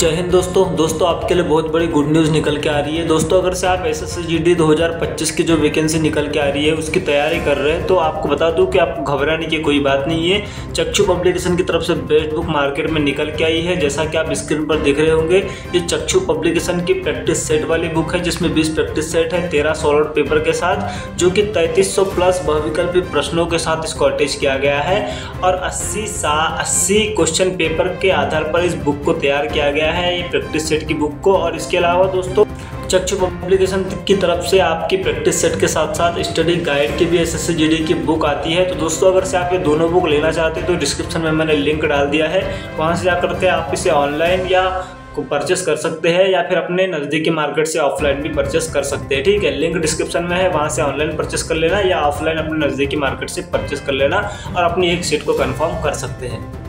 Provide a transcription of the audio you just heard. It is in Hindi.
जय हिंद दोस्तों। दोस्तों, आपके लिए बहुत बड़ी गुड न्यूज़ निकल के आ रही है। दोस्तों, अगर से आप एस एस जी डी दो हज़ार पच्चीस की जो वैकेंसी निकल के आ रही है, उसकी तैयारी कर रहे हैं तो आपको बता दूँ कि आपको घबराने की कोई बात नहीं है। चक्षु पब्लिकेशन की तरफ़ से बेस्ट बुक मार्केट में निकल के आई है। जैसा कि आप स्क्रीन पर देख रहे होंगे, ये चक्षु पब्लिकेशन की प्रैक्टिस सेट वाली बुक है, जिसमें बीस प्रैक्टिस सेट है, तेरह सॉलड पेपर के साथ, जो कि तैंतीस प्लस बहुविकल्पी प्रश्नों के साथ इसको अटैच किया गया है। और अस्सी सा, अस्सी क्वेश्चन पेपर के आधार पर इस बुक को तैयार किया गया है ये प्रैक्टिस सेट की बुक को। और इसके अलावा दोस्तों, चक्षु पब्लिकेशन की तरफ़ से आपकी प्रैक्टिस सेट के साथ साथ स्टडी गाइड की भी एस एस की बुक आती है। तो दोस्तों, अगर से आप ये दोनों बुक लेना चाहते हैं तो डिस्क्रिप्शन में मैंने लिंक डाल दिया है। वहाँ से जाकर के आप इसे ऑनलाइन या को परचेस कर सकते हैं, या फिर अपने नज़दीकी मार्केट से ऑफलाइन भी परचेस कर सकते हैं। ठीक है लिंक डिस्क्रिप्शन में है, वहाँ से ऑनलाइन परचेस कर लेना या ऑफलाइन अपने नज़दीकी मार्केट से परचेस कर लेना और अपनी एक सीट को कन्फर्म कर सकते हैं।